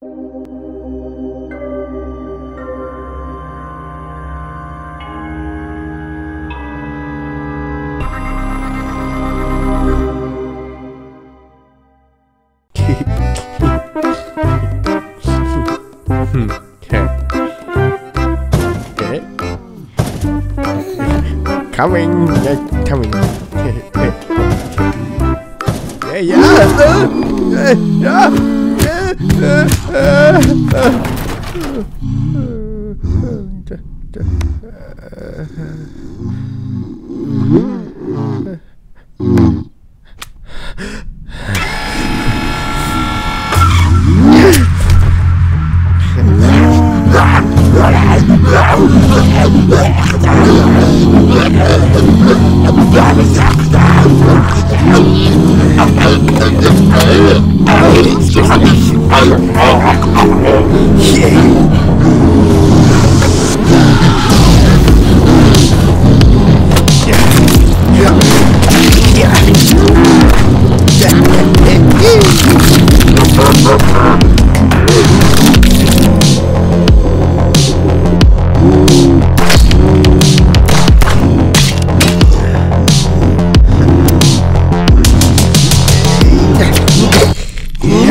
Okay. Okay. Coming. Yeah, coming. yeah, yeah. Uh, yeah. Yeah.